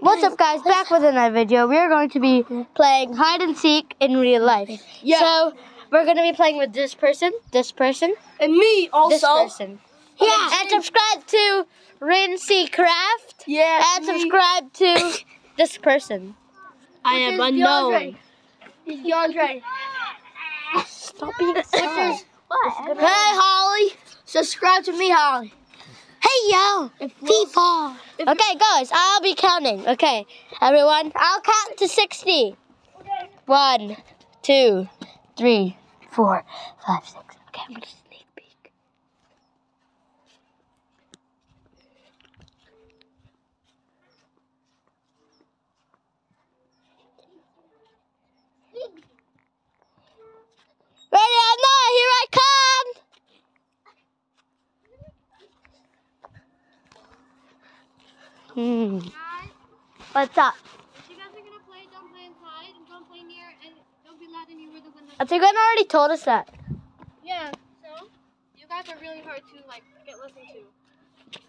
What's up guys, back with another video. We are going to be playing hide and seek in real life. Yeah. So, we're going to be playing with this person, this person, And me also. this person. Yeah. And subscribe to Rincy Craft. Yeah. And subscribe to this person. I am is unknown. He's DeAndre. Stop being Which is what? Hey, Holly. Subscribe to me, Holly. Yo, FIFA. Okay guys, I'll be counting. Okay, everyone, I'll count to 60. One, two, three, four, five, six. Okay, Hmm. What's up? You guys are gonna play, don't play inside, and don't play near, and don't be loud, and the one I think I already told us that. Yeah, so? You guys are really hard to, like, get listened to.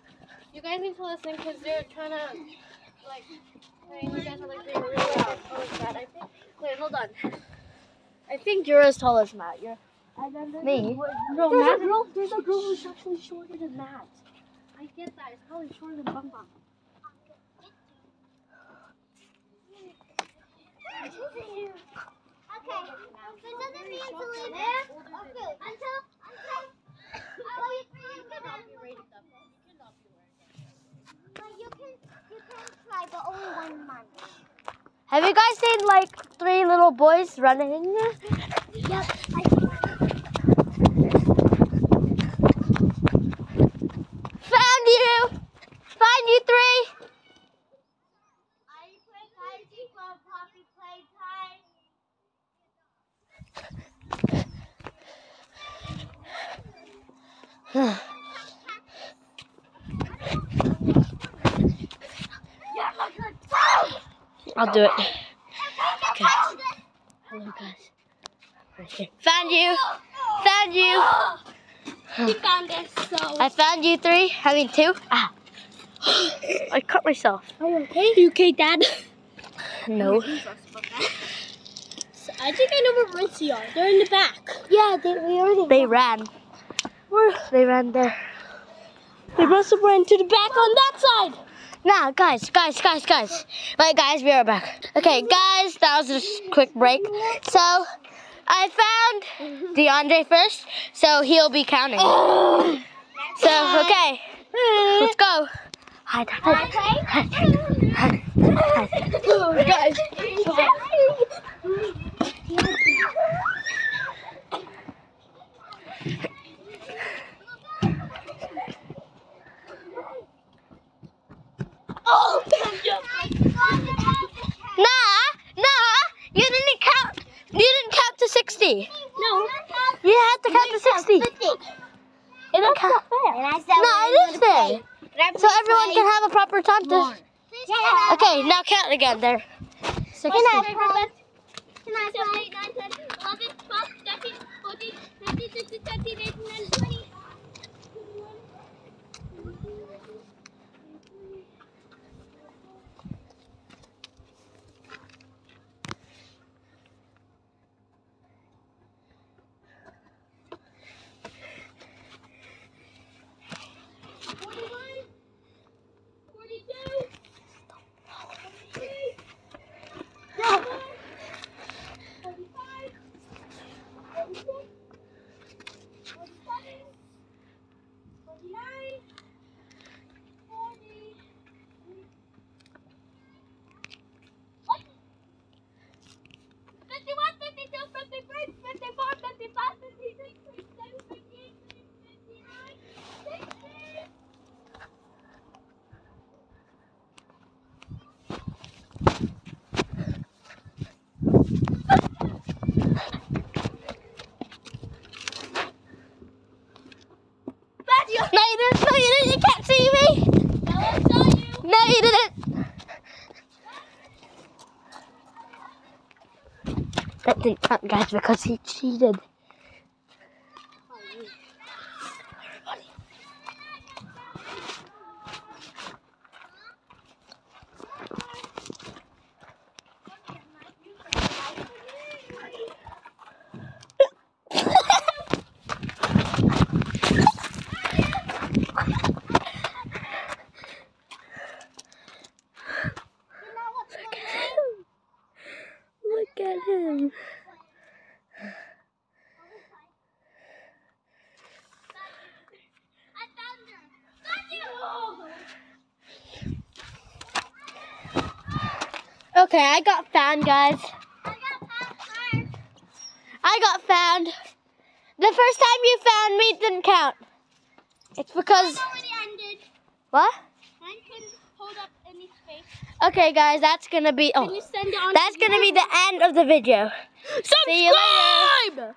You guys need to listen, because they're trying to, like, hey, you guys are, like, being really loud. Oh, it's bad. I think, wait, hold on. I think you're as tall as Matt. You're me. No, There's Matt, a girl. There's a girl who's actually shorter than Matt. I get that. It's probably shorter than Bum Bum. Okay. You, you can but you can you can try but only one month. Have you guys seen like three little boys running? Yep. Found you! Find you three! I play hide and seek while Poppy playtime. I'll do it. Okay. Hello guys. Right. Found you! Found you! You found us so. I found you three. I mean two. Ah. I cut myself. Are you okay? You okay, Dad? No. I think I know where Ritzy are. They're in the back. Yeah, they, we already. They ran. Where? They ran there. They must have ran to the back on that side. Nah, guys, guys, guys, guys. Wait, guys, we are back. Okay, guys, that was just a quick break. So, I found DeAndre first, so he'll be counting. So, okay, let's go. Hide, hide, hide, hide, hide. Guys. Oh, Nah, nah, you didn't count. You didn't count to 60. No. You had to count to 60. It didn't count. And I said, No, it is fair. So everyone can have a proper time to. Yeah. Okay, now count again there. 60. Can I That didn't count, guys, because he cheated. him. Okay, I got found, guys. I got found first. I got found. The first time you found me didn't count. It's because... What? Hold up any space. Okay, guys, that's gonna be. Oh, Can Oh, you send it on? that's gonna be the end of the video. See you later.